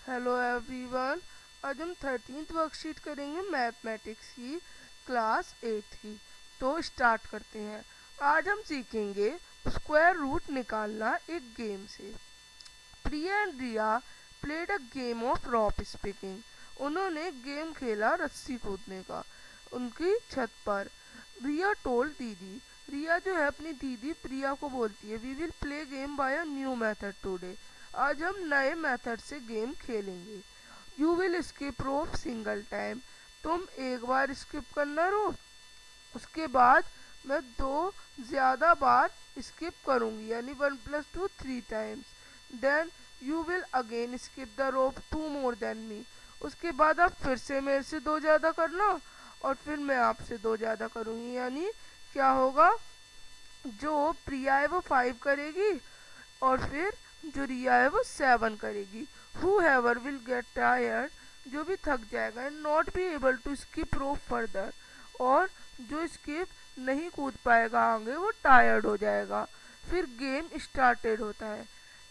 Hello everyone आज हम thirteenth worksheet करेंगे मैथमेटिक्स की क्लास एट की। तो स्टार्ट करते हैं। आज हम सीखेंगे स्क्वायर रूट निकालना एक गेम से। Priya and Riya played a game of rope speaking उन्होंने गेम खेला रस्सी कूदने का, उनकी छत पर। रिया टोल दीदी। रिया जो है अपनी दीदी प्रिया को बोलती है we will play game by a new method today आज हम नए मेथड से गेम खेलेंगे। You will skip rope single time तुम एक बार स्किप करना रो उसके बाद मैं दो ज़्यादा बार स्किप करूँगी, यानी one plus two three times then you will again skip the rope two more than me उसके बाद आप फिर से मेरे से दो ज़्यादा करना और फिर मैं आपसे दो ज़्यादा करूँगी, यानी क्या होगा? जो प्रिया है वो फाइव करेगी और फिर जो रिया है वो सेवन करेगी। Whoever will get tired जो भी थक जाएगा not be able to skip rope further और जो स्किप नहीं कूद पाएगा आगे, वो टायर्ड हो जाएगा। फिर गेम स्टार्टेड होता है।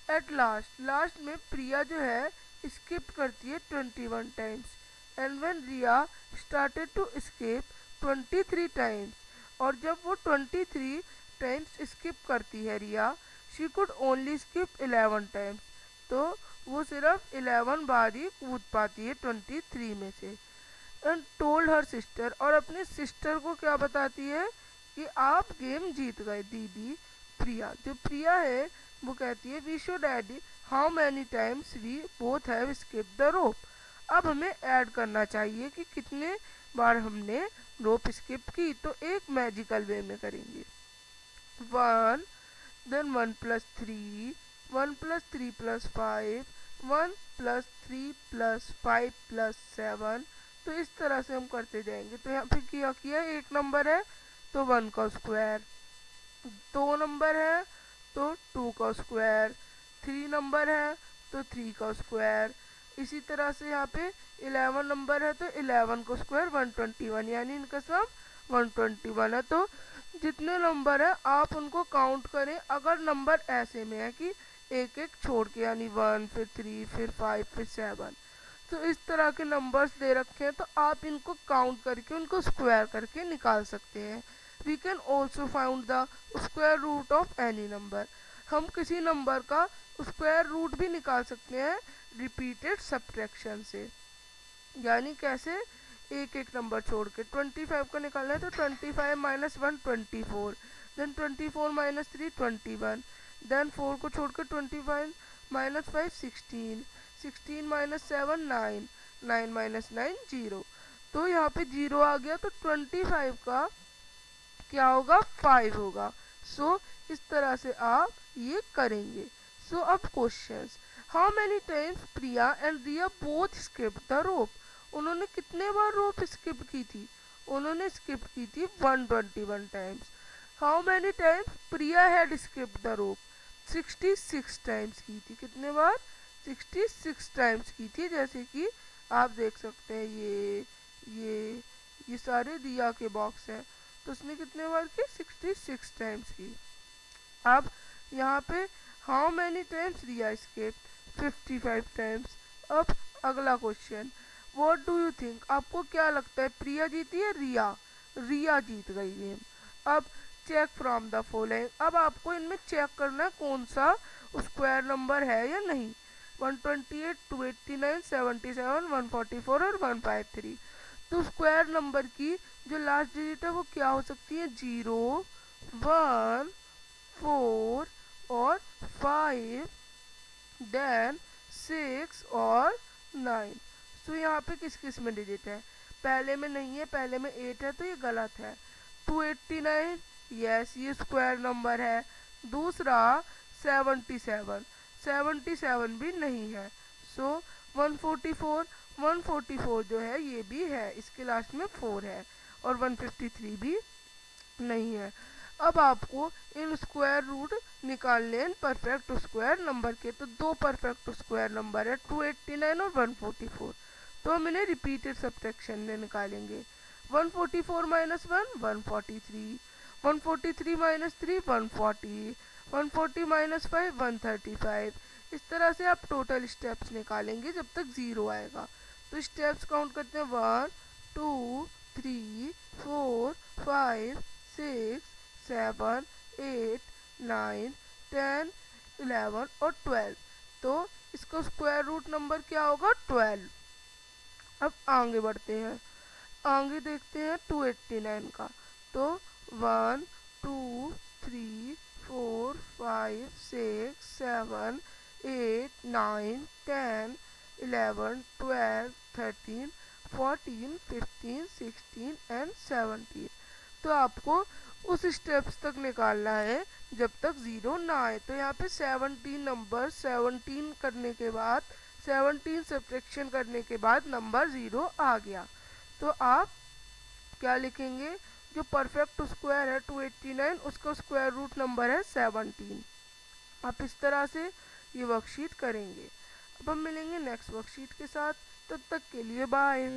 एट लास्ट लास्ट में प्रिया जो है स्किप करती है twenty one times and when Riya started to skip twenty three times और जब वो ट्वेंटी थ्री टाइम्स स्किप करती है Riya she could only skip eleven times तो वो सिर्फ़ इलेवन बार ही कूद पाती है ट्वेंटी थ्री में से। एंड टोल्ड हर सिस्टर और अपने सिस्टर को क्या बताती है कि आप गेम जीत गए, दीदी प्रिया। जो प्रिया है, वो कहती है we should add how many times we both have skip the rope अब हमें ऐड करना चाहिए कि कितने बार हमने रोप स्किप की। तो एक मैजिकल वे में करेंगे। One then 1 plus 3 1 plus 3 plus 5 1 plus 3 plus 5 plus 7 तो इस तरह से हम करते जाएँगे। तो यहाँ पे क्या किया? एक नंबर है तो वन का स्क्वायर दो नंबर है तो टू का स्क्वायर थ्री नंबर है तो थ्री का स्क्वायर इसी तरह से यहाँ पे इलेवन नंबर है तो इलेवन का स्क्वायर वन ट्वेंटी वन यानी इनका सब वन ट्वेंटी वन है। तो जितने नंबर है, आप उनको काउंट करें। अगर नंबर ऐसे में है कि एक एक छोड़ के, यानी वन फिर थ्री फिर फाइव फिर सेवन तो इस तरह के नंबर्स दे रखे हैं तो आप इनको काउंट करके, उनको स्क्वायर करके निकाल सकते हैं। We can also found the square root of any number हम किसी नंबर का स्क्वायर रूट भी निकाल सकते हैं रिपीटेड सब्ट्रैक्शन से। यानी कैसे? एक एक नंबर छोड़ के ट्वेंटी फाइव का निकालना है तो twenty five minus one twenty four then twenty four minus three twenty one then four को छोड़ कर twenty five minus five sixteen sixteen minus seven nine nine minus nine zero तो यहाँ पे ज़ीरो आ गया तो ट्वेंटी फाइव का क्या होगा? फाइव होगा। सो so, इस तरह से आप ये करेंगे। सो अब questions how many times Priya and Riya both skip the rope उन्होंने कितने बार रोप स्किप की थी? उन्होंने स्किप की थी 121 times how many times Priya had skip the rope 66 times की थी. कितने बार? 66 टाइम्स की थी, जैसे कि आप देख सकते हैं ये ये ये सारे दिया के बॉक्स हैं। तो उसने कितने बार की? 66 टाइम्स की। अब यहाँ पे how many times Riya skip 55 times अब अगला question what do you think आपको क्या लगता है? प्रिया जीती है? रिया। रिया जीत गई गेम अब चेक फ्रॉम द फॉलोइंग अब आपको इनमें चेक करना है कौन सा स्क्वायर नंबर है या नहीं. 128, 289, 77, 144 और 153 तो स्क्वायर नंबर की जो लास्ट डिजिट है वो क्या हो सकती है? ज़ीरो वन फोर और फाइव देन सिक्स और नाइन तो यहाँ पे किस किसमें डिजिट है? पहले में नहीं है, पहले में एट है तो ये गलत है। टू एट्टी नाइन यस ये स्क्वायर नंबर है। दूसरा सेवेंटी सेवन सेवेंटी सेवन भी नहीं है। So one forty four one forty four जो है, ये भी है। इसके लास्ट में फोर है और वन फिफ्टी थ्री भी नहीं है। अब आपको इन स्क्वायर रूट निकालने हैं परफेक्ट स्क्वायर नंबर के। तो दो परफेक्ट स्क्वायर नंबर है टू एट्टी नाइन और वन फोर्टी फोर तो हम इन्हें रिपीटेड सब्ट्रैक्शन में निकालेंगे। 144 forty four minus one one forty three one forty three minus three one forty one forty minus five one thirty five इस तरह से आप टोटल स्टेप्स निकालेंगे जब तक ज़ीरो आएगा। तो स्टेप्स काउंट करते हैं। One two three four five six seven eight nine ten eleven और ट्वेल्व तो इसका स्क्वायर रूट नंबर क्या होगा? ट्वेल्व अब आगे बढ़ते हैं। आगे देखते हैं टू एट्टी नाइन का। तो one two three four five six seven eight nine ten eleven twelve thirteen fourteen fifteen sixteen and seventeen तो आपको उस स्टेप्स तक निकालना है जब तक ज़ीरो ना आए। तो यहाँ पे सेवनटीन नंबर सेवनटीन करने के बाद सेवनटीन सब्ट्रैक्शन करने के बाद नंबर ज़ीरो आ गया। तो आप क्या लिखेंगे? जो परफेक्ट स्क्वायर है 289 उसका स्क्वायर रूट नंबर है 17 आप इस तरह से ये वर्कशीट करेंगे। अब हम मिलेंगे नेक्स्ट वर्कशीट के साथ। तब तक के लिए बाय।